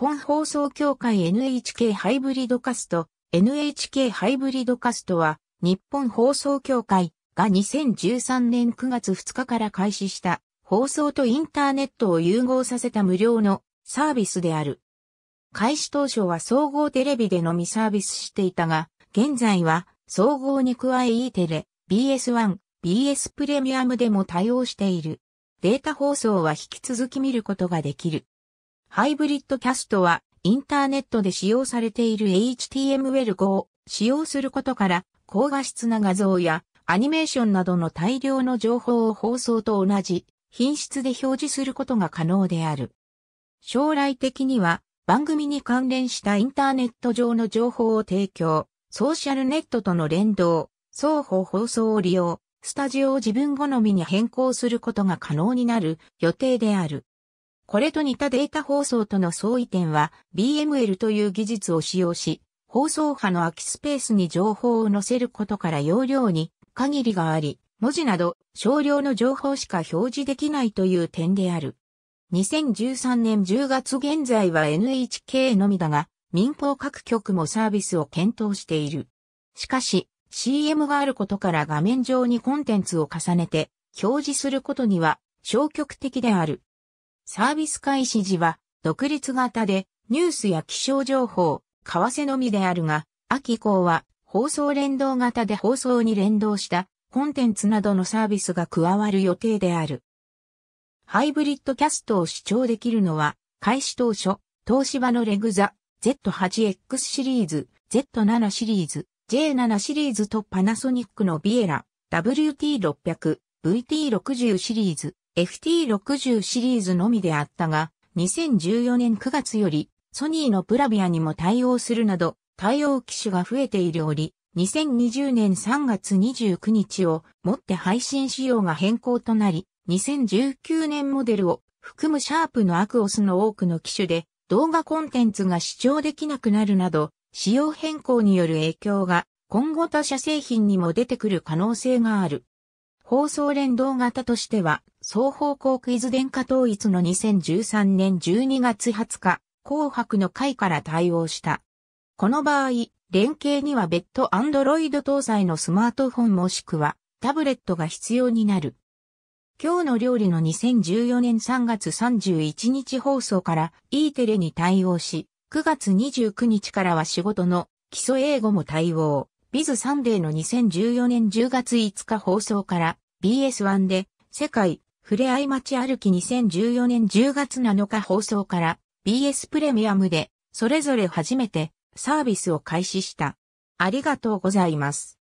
本放送協会 NHK ハイブリッドカスト NHK ハイブリッドカストは日本放送協会が2013年9月2日から開始した放送とインターネットを融合させた無料のサービスである。開始当初は総合テレビでのみサービスしていたが、現在は総合に加え E テレ、BS1、BS プレミアムでも対応している。データ放送は引き続き見ることができる。ハイブリッドキャストはインターネットで使用されている HTML5 を使用することから高画質な画像やアニメーションなどの大量の情報を放送と同じ品質で表示することが可能である。将来的には番組に関連したインターネット上の情報を提供、ソーシャルネットとの連動、双方放送を利用、スタジオを自分好みに変更することが可能になる予定である。これと似たデータ放送との相違点は BML という技術を使用し、放送波の空きスペースに情報を載せることから容量に限りがあり、文字など少量の情報しか表示できないという点である。2013年10月現在は NHK のみだが、民放各局もサービスを検討している。しかし、CM があることから画面上にコンテンツを重ねて表示することには消極的である。サービス開始時は独立型でニュースや気象情報、為替のみであるが、秋以降は放送連動型で放送に連動したコンテンツなどのサービスが加わる予定である。ハイブリッドキャストを視聴できるのは、開始当初、東芝のレグザ、Z8X シリーズ、Z7 シリーズ、J7 シリーズとパナソニックのビエラ、WT600、VT60 シリーズ、FT60 シリーズのみであったが、2014年9月より、ソニーのプラビアにも対応するなど、対応機種が増えているおり、2020年3月29日をもって配信仕様が変更となり、2019年モデルを含むシャープのアクオスの多くの機種で動画コンテンツが視聴できなくなるなど、仕様変更による影響が今後他社製品にも出てくる可能性がある。放送連動型としては、双方向クイズ電化統一の2013年12月20日、紅白の回から対応した。この場合、連携には別途アンドロイド搭載のスマートフォンもしくはタブレットが必要になる。今日の料理の2014年3月31日放送から E テレに対応し、9月29日からは仕事の基礎英語も対応。ビズサンデーの2014年10月5日放送から BS1 で世界ふれあい街歩き2014年10月7日放送から BS プレミアムでそれぞれ初めてサービスを開始した。ありがとうございます。